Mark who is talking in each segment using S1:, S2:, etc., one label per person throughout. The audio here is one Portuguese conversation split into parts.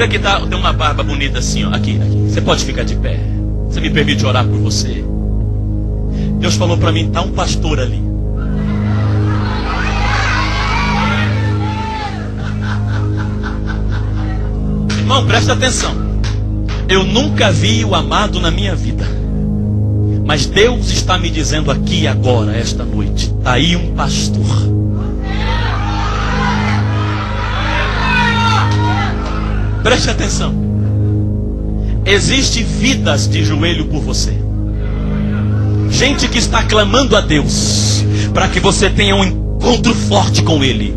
S1: Você tá, tem uma barba bonita assim, ó. Aqui, aqui. Você pode ficar de pé. Você me permite orar por você. Deus falou para mim, tá um pastor ali. Irmão, presta atenção. Eu nunca vi o amado na minha vida. Mas Deus está me dizendo aqui agora, esta noite. Está aí um pastor. Preste atenção. Existe vidas de joelho por você. Gente que está clamando a Deus para que você tenha um encontro forte com Ele.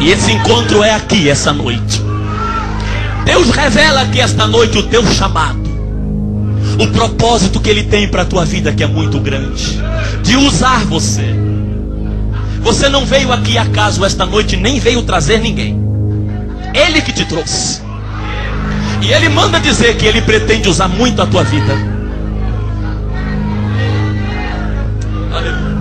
S1: E esse encontro é aqui, essa noite. Deus revela aqui esta noite o teu chamado. O propósito que Ele tem para a tua vida, que é muito grande. De usar você. Você não veio aqui acaso esta noite, nem veio trazer ninguém. Ele que te trouxe. E Ele manda dizer que Ele pretende usar muito a tua vida. Aleluia.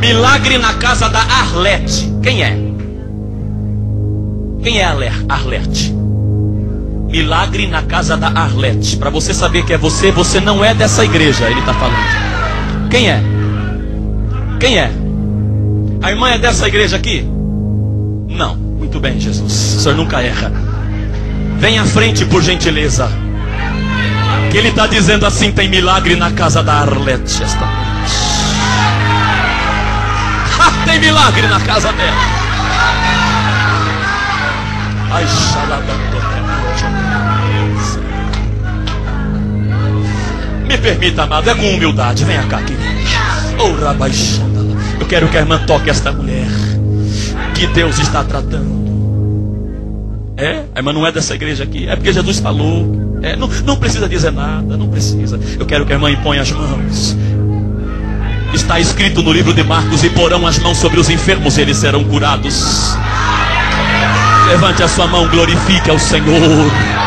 S1: Milagre na casa da Arlete. Quem é? Quem é Arlete? Milagre na casa da Arlete. Para você saber que é você, você não é dessa igreja, ele está falando. Quem é? Quem é? A irmã é dessa igreja aqui? Não. Muito bem, Jesus. O senhor nunca erra. Vem à frente, por gentileza. Que ele está dizendo assim: tem milagre na casa da Arlete esta noite. tem milagre na casa dela. Ai, Me permita, amado, é com humildade. Venha cá, querido. Oh, rabaixandala. Eu quero que a irmã toque esta mulher. Que Deus está tratando. É, a irmã não é dessa igreja aqui. É porque Jesus falou. É, não, não precisa dizer nada, não precisa. Eu quero que a irmã imponha as mãos. Está escrito no livro de Marcos: e porão as mãos sobre os enfermos, e eles serão curados. Levante a sua mão, glorifique ao Senhor.